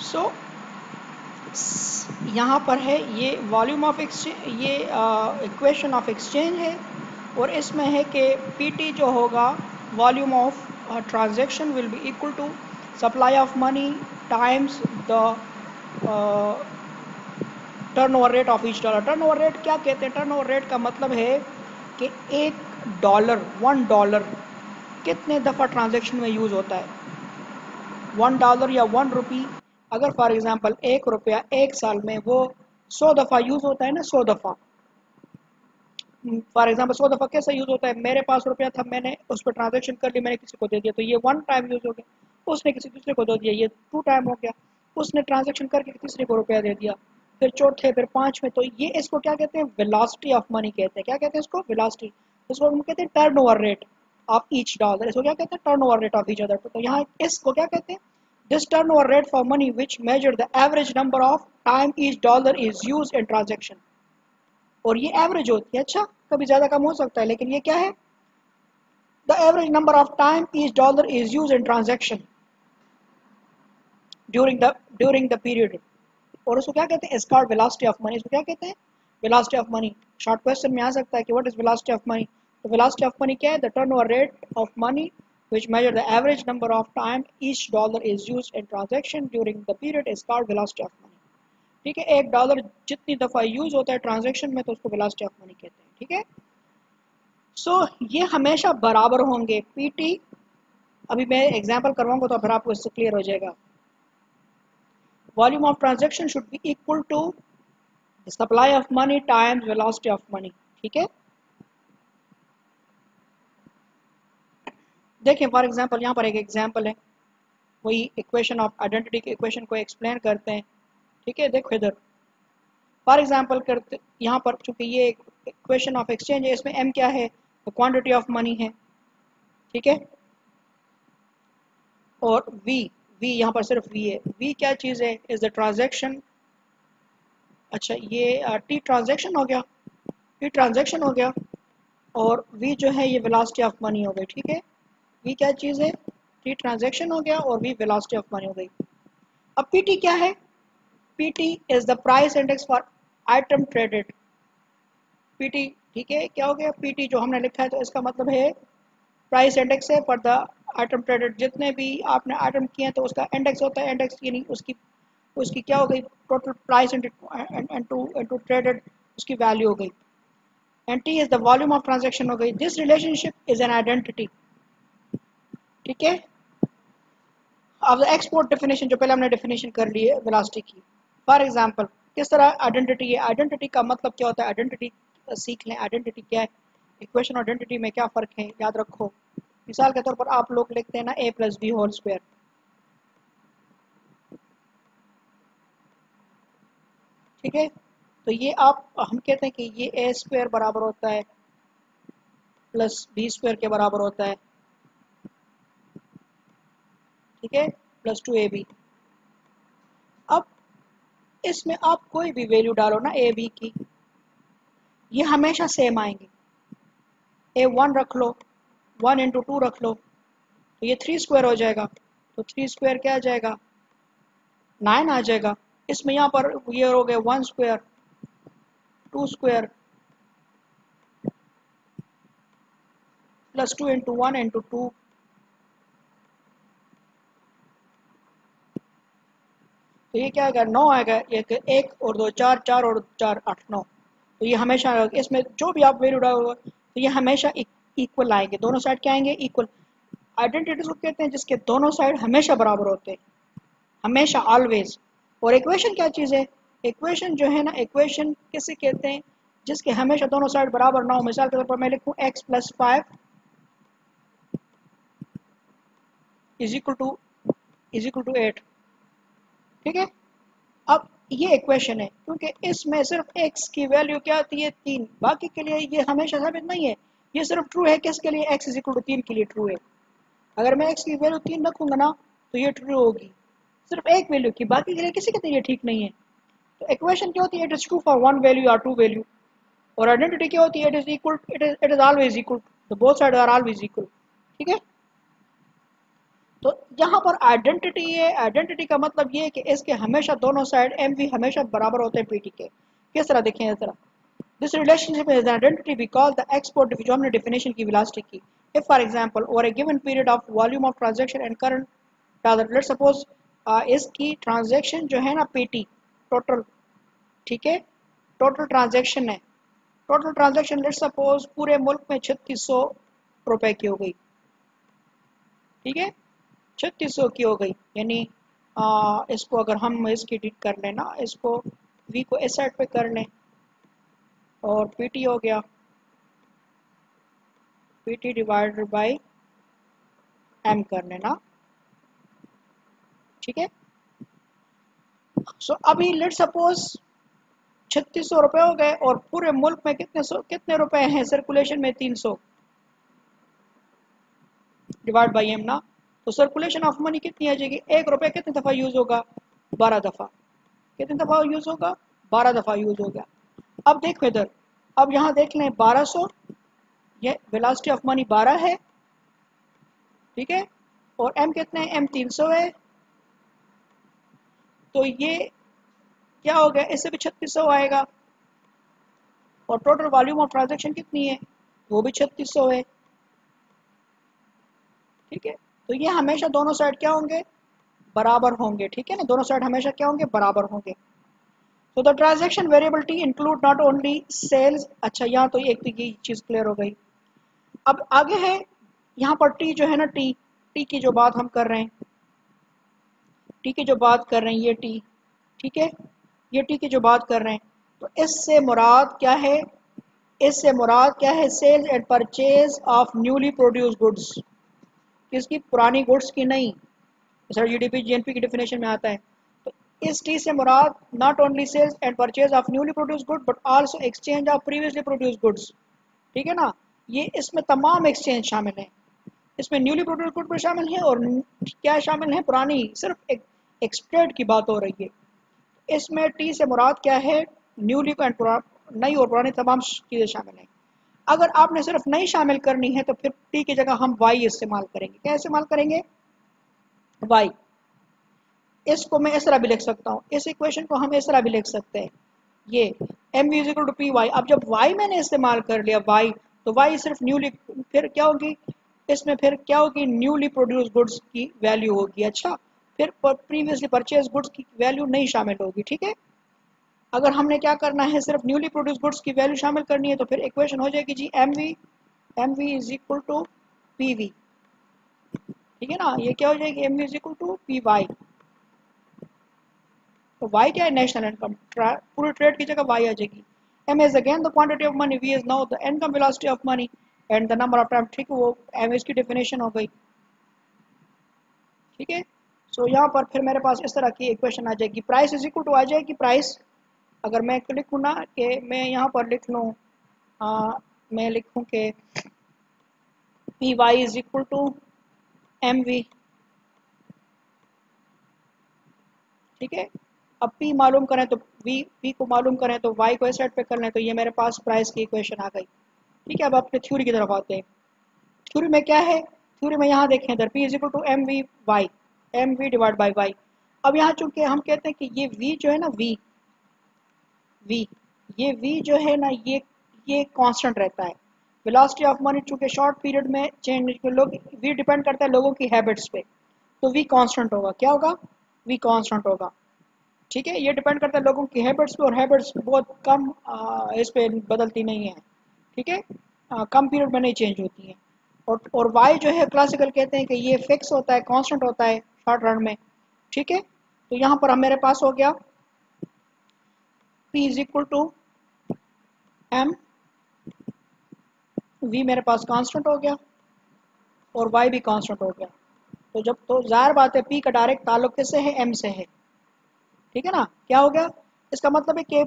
सो so, यहाँ पर है ये वॉल्यूम ऑफ़ एक्सचेंज ये इक्वेशन ऑफ़ एक्सचेंज है और इसमें है कि पीटी जो होगा volume of transaction will be equal to supply of money times the turnover rate of each dollar turnover rate क्या कहते हैं? टर्न ओवर रेट का मतलब है कि एक डॉलर वन डॉलर कितने दफ़ा ट्रांजैक्शन में यूज़ होता है? वन डॉलर या वन रुपी अगर फॉर एग्जांपल एक रुपया एक साल में वो सौ दफ़ा यूज़ होता है ना, सौ दफ़ा। फॉर एग्जांपल सौ दफ़ा कैसे यूज़ होता है? मेरे पास रुपया था, मैंने उस पर ट्रांजेक्शन कर ली, मैंने किसी को दे दिया तो ये वन टाइम यूज़ हो गया। उसने किसी दूसरे को दे दिया, ये टू टाइम हो गया। उसने ट्रांजेक्शन करके तीसरे को रुपया दे दिया, फिर चौथे, फिर पाँच में तो ये इसको क्या कहते हैं? वेलासिटी ऑफ़ मनी कहते हैं। क्या कहते हैं इसको? वेलासिटी इसको हम कहते हैं turnover rate of each dollar इसको क्या कहते हैं? Turnover rate of each other तो यहाँ इसको क्या कहते हैं? Turnover rate for money which measure the average number of time each dollar is use in transaction और ये एवरेज होती है अच्छा कभी ज़्यादा कम हो सकता है, लेकिन ये क्या है? The average number of time each dollar is use in transaction during the during the period और उसको क्या कहते हैं? स्कॉट वेलोसिटी ऑफ़ मनी इसको क्या कहते हैं? Velocity of money short question में आ सकता है कि what is velocity of money तो वेलोसिटी ऑफ़ मनी क्या है? The turnover rate of money which measure the average number of time each dollar is used in transaction during the period is called velocity of money. ठीक है? एक dollar जितनी दफ़ा use होता है transaction में तो उसको वेलासिटी ऑफ़ मनी कहते हैं। ठीक है? सो so, ये हमेशा बराबर होंगे। पीटी अभी मैं एग्जांपल करवाऊँगा तो फिर आपको इससे क्लियर हो जाएगा। Volume of transaction should be equal to supply of money times velocity of money ठीक है? देखिए फॉर एग्जांपल यहाँ पर एक एग्जांपल है। वही इक्वेशन ऑफ़ आइडेंटिटी के इक्वेशन को एक्सप्लेन करते हैं। ठीक है, देखो इधर। फॉर एग्जांपल करते यहाँ पर चूँकि ये इक्वेशन ऑफ़ एक्सचेंज है, इसमें एम क्या है? क्वांटिटी ऑफ़ मनी है। ठीक है? और वी वी यहाँ पर सिर्फ़ वी है। वी क्या चीज़ है? इज़ द ट्रांजेक्शन अच्छा ये टी ट्रांजेक्शन हो गया। टी ट्रांजेक्शन हो गया। और वी जो है, ये वेलोसिटी ऑफ़ मनी हो गई। ठीक है? वी क्या चीज़ है? टी ट्रांजेक्शन हो गया और वी वेलोसिटी ऑफ़ मनी हो गई। अब पी टी क्या है? P T is the price index for item traded P T ठीक है? क्या हो गया? पी टी जो हमने लिखा है तो इसका मतलब है प्राइस इंडेक्स है फॉर द आइटम ट्रेडेड जितने भी आपने आइटम किए हैं तो उसका इंडेक्स होता है। इंडेक्स यानी उसकी उसकी क्या हो गई? टोटल प्राइस इंटू ट्रेडेड उसकी वैल्यू हो गई। And T is the volume of transaction हो गई। This relationship is an identity ठीक है? अब एक्सपोर्ट डेफिनेशन जो पहले हमने डेफिनेशन कर ली है वेलोसिटी की। फॉर एग्जांपल किस तरह आइडेंटिटी है आइडेंटिटी का मतलब क्या होता है? आइडेंटिटी सीख लें आइडेंटिटी क्या है? इक्वेशन आइडेंटिटी में क्या फ़र्क है? याद रखो। मिसाल के तौर पर आप लोग लिखते हैं ना A plus B whole square ठीक है? तो ये आप, हम कहते हैं कि ये ए स्क्वायर बराबर होता है प्लस बी स्क्वायर के बराबर होता है। ठीक है? प्लस टू ए बी अब इसमें आप कोई भी वैल्यू डालो ना ए बी की, ये हमेशा सेम आएँगे। ए वन रख लो वन इंटू टू रख लो तो ये थ्री स्क्वायर हो जाएगा। तो थ्री स्क्वायर क्या आ जाएगा? नाइन आ जाएगा। इसमें यहाँ पर ये हो गया one square two square plus two into one into two तो ये क्या आएगा? नौ आएगा, एक एक और दो, चार चार और चार, आठ, नौ। तो ये हमेशा इसमें जो भी आप वैल्यू डालोगे तो ये हमेशा इक्वल आएँगे। दोनों साइड क्या आएँगे? इक्वल आइडेंटिटी को कहते हैं जिसके दोनों साइड हमेशा बराबर होते हैं। हमेशा ऑलवेज और इक्वेशन क्या चीज़ है? इक्वेशन जो है ना इक्वेशन किसे कहते हैं? जिसके हमेशा दोनों साइड बराबर ना हो। मिसाल के तौर पर मैं लिखूँ X plus five is equal to is equal to eight ठीक है? अब ये इक्वेशन है, क्योंकि इसमें सिर्फ़ एक्स की वैल्यू क्या होती है? तीन। बाकी के लिए ये हमेशा साबित नहीं है। ये सिर्फ़ ट्रू है किसके लिए? एक्स इज़ इक्वल तीन के लिए ट्रू है। अगर मैं एक्स की वैल्यू तीन रखूँगा ना तो ये ट्रू होगी। सिर्फ़ एक वैल्यू की, बाकी के लिए किसी के लिए ठीक नहीं है। तो इक्वेशन क्या होती है? It is true for one value या टू वैल्यू और आइडेंटिटी क्या होती है? It is equal it is it is always equal the both side are always equal ठीक है? तो यहाँ पर आइडेंटिटी है आइडेंटिटी का मतलब ये है कि इसके हमेशा दोनों साइड एम वी हमेशा बराबर होते हैं पीटी के किस तरह देखें इस तरह? This relationship is identity call the export जो हमने डेफिनेशन की वेलोसिटी की। If for example over a given period of volume of transaction and current suppose इसकी ट्रांजैक्शन जो है ना पीटी टोटल ठीक है? टोटल ट्रांजैक्शन है। टोटल ट्रांजैक्शन लेट सपोज़ पूरे मुल्क में छत्तीस सौ रुपए की हो गई। ठीक है? छत्तीस सौ की हो गई। यानी इसको अगर हम इसकी डिट कर लें ना इसको वी को साइड पे कर लें और पी टी हो गया। P T divided by M कर लेना। ठीक है? सो so, अभी लेट सपोज़ छत्तीस सौ रुपये हो गए और पूरे मुल्क में कितने सौ कितने रुपए हैं? सर्कुलेशन में तीन सौ। डिवाइड बाई एम ना। तो सर्कुलेशन ऑफ़ मनी कितनी आ जाएगी? एक रुपया कितने दफ़ा यूज़ होगा? बारह दफ़ा। कितने दफ़ा यूज़ होगा? बारह दफ़ा यूज़ होगा अब देखो इधर। अब यहाँ देख लें, बारह सौ। ये वेलासिटी ऑफ़ मनी बारह है। ठीक है? और एम कितने हैं? एम तीन सौ है। तो ये क्या हो गया? इससे भी छत्तीस सौ आएगा। और टोटल वॉल्यूम ऑफ़ ट्रांजेक्शन कितनी है? वो भी छत्तीस सौ है। ठीक है? तो ये हमेशा दोनों साइड क्या होंगे? बराबर होंगे, ठीक है ना? दोनों साइड हमेशा क्या होंगे? बराबर होंगे। तो the transaction variability include not only sales अच्छा यहाँ तो एक तो ये चीज़ क्लियर हो गई। अब आगे है, यहाँ पर टी जो है ना टी टी की जो बात हम कर रहे हैं। टी की जो बात कर रहे हैं, ये टी ठीक है? ये टी की जो बात कर रहे हैं तो इससे मुराद क्या है? इससे मुराद क्या है? Sales and purchase of newly produce goods किसकी पुरानी गुड्स की नहीं सर जीडीपी जीएनपी की डेफिनेशन में आता है। तो इस टी से मुराद not only sales and purchase of newly produce good but also exchange of previously produce goods ठीक है ना? ये इसमें तमाम एक्सचेंज शामिल हैं। इसमें न्यूली प्रोड्यूस गुड भी शामिल है और क्या शामिल है? पुरानी, सिर्फ़ एक की बात हो रही है। इसमें टी से मुराद क्या है? न्यूली एंड नई और पुरानी तमाम चीज़ें शामिल हैं। अगर आपने सिर्फ़ नहीं शामिल करनी है तो फिर टी की जगह हम वाई इस्तेमाल करेंगे। क्या इस्तेमाल करेंगे? वाई इसको मैं इस तरह भी लिख सकता हूँ। इस इक्वेशन को हम इस तरह भी लिख सकते हैं। ये M V equal to P Y अब जब वाई मैंने इस्तेमाल कर लिया वाई तो वाई सिर्फ़ न्यूली फिर क्या होगी? इसमें फिर क्या होगी? न्यूली प्रोड्यूस गुड्स की वैल्यू होगी। अच्छा फिर प्रीवियसली परचेज गुड्स की वैल्यू नहीं शामिल होगी, ठीक है? अगर हमने क्या करना है, सिर्फ़ न्यूली प्रोड्यूस गुड्स की वैल्यू शामिल करनी है तो फिर इक्वेशन हो जाएगी जी M V M V is equal to P V ठीक है ना? ये क्या हो जाएगी? M V is equal to P Y तो वाई क्या है? नेशनल इनकम पूरे ट्रेड की जगह वाई आ जाएगी. M is again the quantity of money V is now the income velocity of money and the number of time ठीक है, वो एम की डेफिनेशन हो गई. ठीक है? सो यहाँ पर फिर मेरे पास इस तरह की इक्वेशन आ जाएगी. प्राइस इज़ इक्वल टू आ जाएगी. प्राइस अगर मैं लिखूँ ना कि मैं यहाँ पर लिख लूँ मैं लिखूँ कि P Y is equal to M V ठीक है? अब पी मालूम करें तो वी पी को मालूम करें तो वाई को साइड पे कर लें तो ये मेरे पास प्राइस की इक्वेशन आ गई। ठीक है? अब अपने थ्योरी की तरफ़ आते हैं। थ्योरी में क्या है? थ्योरी में यहाँ देखें इधर P is equal to M V Y M V divide by Y अब यहाँ चूँकि हम कहते हैं कि ये वी जो है ना वी वी ये वी जो है ना ये ये कांस्टेंट रहता है। वेलोसिटी ऑफ़ मनी चूँकि शॉर्ट पीरियड में चेंज लोग वी डिपेंड करता है लोगों की हैबिट्स पे। तो वी कांस्टेंट होगा। क्या होगा? वी कांस्टेंट होगा। ठीक है? ये डिपेंड करता है लोगों की हैबिट्स पे और हैबिट्स बहुत कम आ, इस पे बदलती नहीं है। ठीक है? कम पीरियड में नहीं चेंज होती हैं। और और वाई जो है क्लासिकल कहते हैं कि ये फिक्स होता है कांस्टेंट होता है शॉर्ट रन में। ठीक है? तो यहाँ पर हम मेरे पास हो गया P is equal to M V मेरे पास कांस्टेंट हो गया और y भी कांस्टेंट हो गया। तो जब तो ज़ाहिर बात है, P का डायरेक्ट ताल्लुक किससे है? M से है। ठीक है ना? क्या हो गया? इसका मतलब है कि